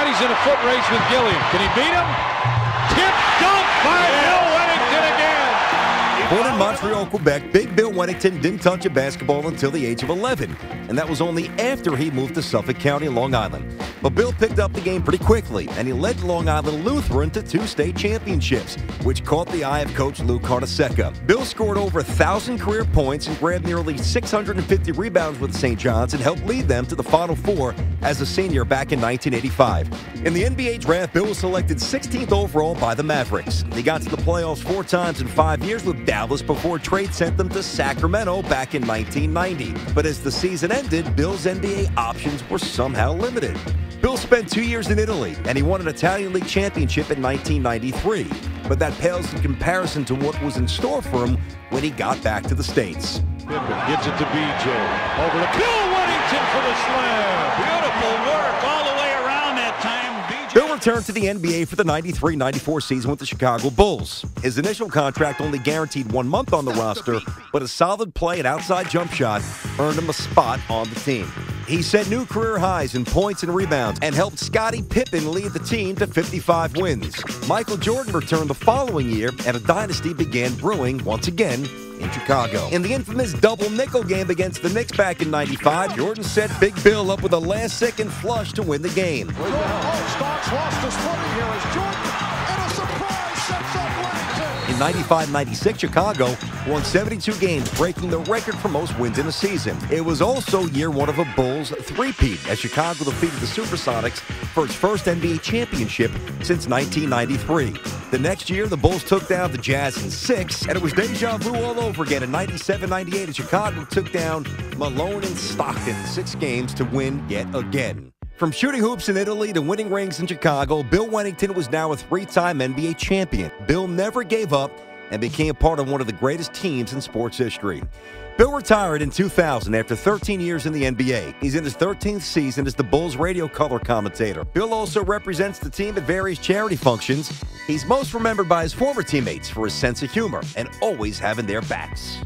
Scottie's in a foot race with Gilliam. Can he beat him? Tip dunk by Bill Wennington again. Born in Montreal, Quebec, Big Bill Wennington didn't touch a basketball until the age of 11, and that was only after he moved to Suffolk County, Long Island. But Bill picked up the game pretty quickly, and he led Long Island Lutheran to two state championships, which caught the eye of coach Lou Carnesecca. Bill scored over 1,000 career points and grabbed nearly 650 rebounds with St. John's and helped lead them to the Final Four as a senior back in 1985. In the NBA draft, Bill was selected 16th overall by the Mavericks. He got to the playoffs four times in five years with Dallas before trade sent them to Sacramento back in 1990. But as the season ended, Bill's NBA options were somehow limited. Bill spent two years in Italy, and he won an Italian League championship in 1993. But that pales in comparison to what was in store for him when he got back to the States. Pippen gets it to BJ. Over to Bill Wennington for the slam. Beautiful work all the way around that time. BJ. Bill returned to the NBA for the 93 94 season with the Chicago Bulls. His initial contract only guaranteed one month on the roster, but a solid play and outside jump shot earned him a spot on the team. He set new career highs in points and rebounds and helped Scottie Pippen lead the team to 55 wins. Michael Jordan returned the following year, and a dynasty began brewing once again in Chicago. In the infamous double nickel game against the Knicks back in 95, Jordan set Big Bill up with a last second flush to win the game. Starks lost his footing here as Jordan, 95-96, Chicago won 72 games, breaking the record for most wins in a season. It was also year one of a Bulls three-peat as Chicago defeated the Supersonics for its first NBA championship since 1993. The next year, the Bulls took down the Jazz in six, and it was deja vu all over again in 97-98 as Chicago took down Malone and Stockton six games to win yet again. From shooting hoops in Italy to winning rings in Chicago, Bill Wennington was now a three time NBA champion. Bill never gave up and became a part of one of the greatest teams in sports history. Bill retired in 2000 after 13 years in the NBA. He's in his 13th season as the Bulls radio color commentator. Bill also represents the team at various charity functions. He's most remembered by his former teammates for his sense of humor and always having their backs.